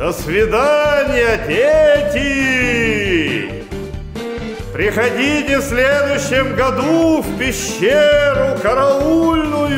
До свидания, дети! Приходите в следующем году в пещеру караульную.